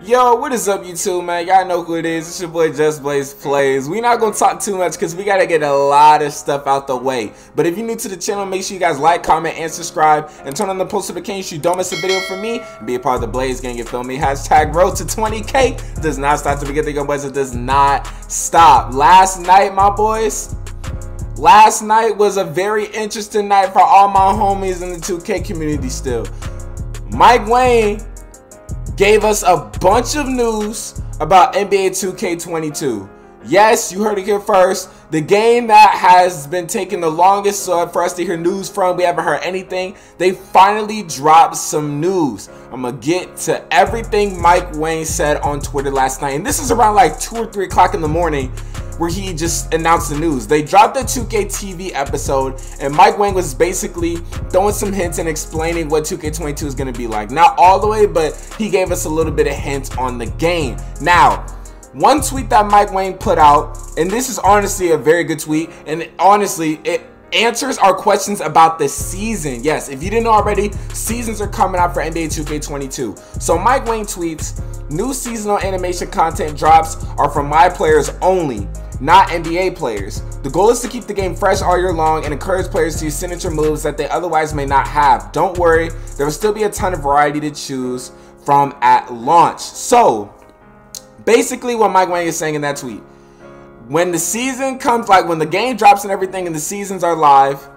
Yo, what is up, YouTube, man? Y'all know who it is. It's your boy Just Blaze Plays. We not gonna talk too much because we gotta get a lot of stuff out the way. But if you're new to the channel, make sure you guys like, comment, and subscribe, and turn on the post notifications so you don't miss a video from me. Be a part of the Blaze gang. You feel me? Hashtag road to 20k does not stop. To begin the gun boys, it does not stop. Last night, my boys. Last night was a very interesting night for all my homies in the 2K community. Still, Mike Wang gave us a bunch of news about NBA 2K22. Yes, you heard it here first. The game that has been taking the longest for us to hear news from, we haven't heard anything. They finally dropped some news. I'm to get to everything Mike Wang said on Twitter last night. And this is around like 2 or 3 o'clock in the morning where he just announced the news. They dropped the 2K TV episode, and Mike Wang was basically throwing some hints and explaining what 2K22 is going to be like. Not all the way, but he gave us a little bit of hints on the game. Now, one tweet that Mike Wang put out, and this is honestly a very good tweet, and honestly, it answers our questions about the season. Yes, if you didn't know already, seasons are coming out for NBA 2K22. So Mike Wang tweets, new seasonal animation content drops are for my players only not NBA players. The goal is to keep the game fresh all year long and encourage players to use signature moves that they otherwise may not have. Don't worry, there will still be a ton of variety to choose from at launch. So, basically what Mike Wang is saying in that tweet, when the season comes, like when the game drops and everything and the seasons are live,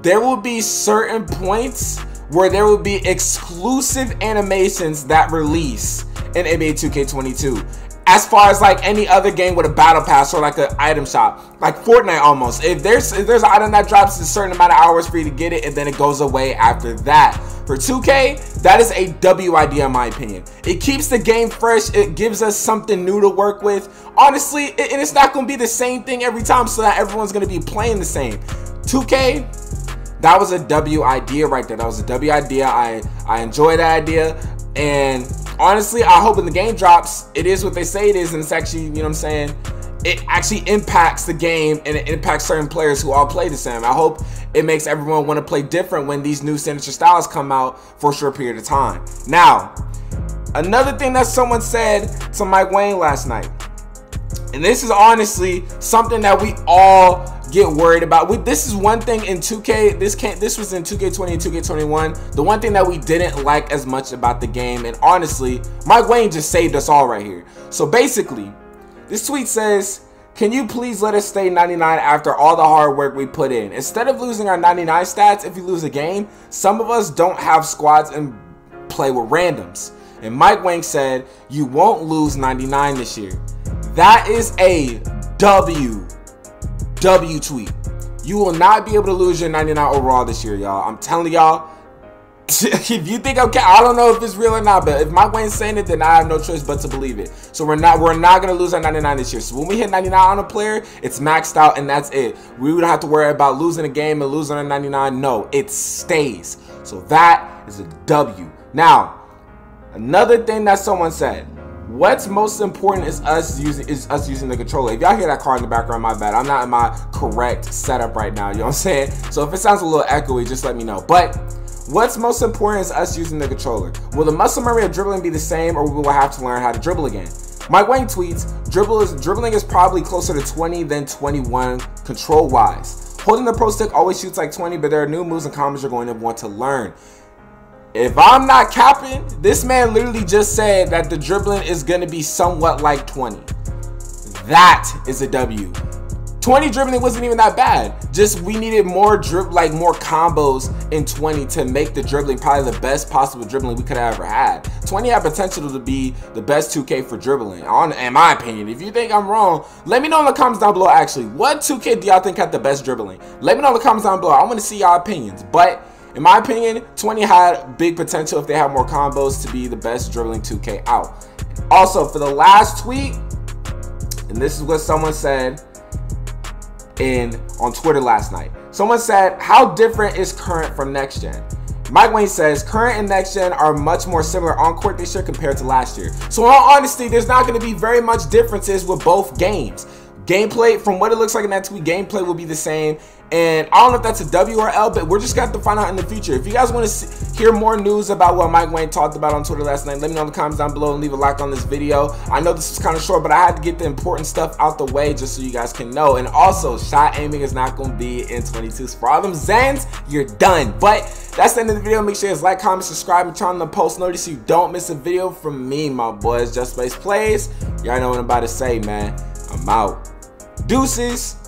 there will be certain points where there will be exclusive animations that release in NBA 2K22 as far as like any other game with a battle pass or like an item shop. Like fortnite almost. If there's if there's an item that drops a certain amount of hours for you to get it and then it goes away after that. For 2k that is a w idea in my opinion. It keeps the game fresh. It gives us something new to work with. Honestly it, and it's not going to be the same thing every time so that everyone's going to be playing the same. 2k that was a w idea right there. That was a w idea i i enjoy that idea. And honestly, I hope when the game drops, it is what they say it is, and it's actually, you know what I'm saying, it actually impacts the game and it impacts certain players who all play the same. I hope it makes everyone want to play different when these new signature styles come out for a short period of time. Now, another thing that someone said to Mike Wang last night, and this is honestly something that we all get worried about. We, this is one thing in 2K. This can't. This was in 2K20 and 2K21. The one thing that we didn't like as much about the game, and honestly, Mike Wang just saved us all right here. So basically, this tweet says. Can you please let us stay 99 after all the hard work we put in? Instead of losing our 99 stats if you lose a game, some of us don't have squads and play with randoms. And Mike Wang said, you won't lose 99 this year. That is a W W tweet. You will not be able to lose your 99 overall this year, y'all. I'm telling y'all. if you think okay, I don't know if it's real or not, but if Mike Wang's saying it, then I have no choice but to believe it. So we're not we're not gonna lose our 99 this year. So when we hit 99 on a player, it's maxed out and that's it. We would have to worry about losing a game and losing our 99. No, it stays. So that is a W. Now, another thing that someone said What's most important is us using is us using the controller. If y'all hear that car in the background, my bad. I'm not in my correct setup right now. You know what I'm saying? So if it sounds a little echoey, just let me know. But what's most important is us using the controller. Will the muscle memory of dribbling be the same, or will we have to learn how to dribble again? Mike Wang tweets, Dribble is, dribbling is probably closer to 20 than 21 control-wise. Holding the pro stick always shoots like 20, but there are new moves and combos you're going to want to learn. If I'm not capping, this man literally just said that the dribbling is going to be somewhat like 20. That is a W. 20 dribbling wasn't even that bad. Just we needed more drib like more combos in 20 to make the dribbling probably the best possible dribbling we could have ever had. 20 had potential to be the best 2K for dribbling, on in my opinion. If you think I'm wrong, let me know in the comments down below actually. What 2K do y'all think had the best dribbling? Let me know in the comments down below. I want to see y'all opinions. But in my opinion, 20 had big potential if they had more combos to be the best dribbling 2K out. Also, for the last tweet, and this is what someone said in on Twitter last night. Someone said, "How different is current from next gen?" Mike Wang says, "Current and next gen are much more similar on court this year compared to last year." So, in all honesty, there's not going to be very much differences with both games. gameplay, from what it looks like in that tweet, gameplay will be the same. And I don't know if that's a W or L, but we're just going to have to find out in the future. If you guys want to hear more news about what Mike Wang talked about on Twitter last night, let me know in the comments down below and leave a like on this video. I know this is kind of short, but I had to get the important stuff out the way just so you guys can know. And also, shot aiming is not going to be in 22. For all them Zans, you're done. But that's the end of the video. Make sure you guys like, comment, subscribe, and turn on the post notice so you don't miss a video from me, my boys. Just Blaze Plays. Y'all know what I'm about to say, man. I'm out. Deuces.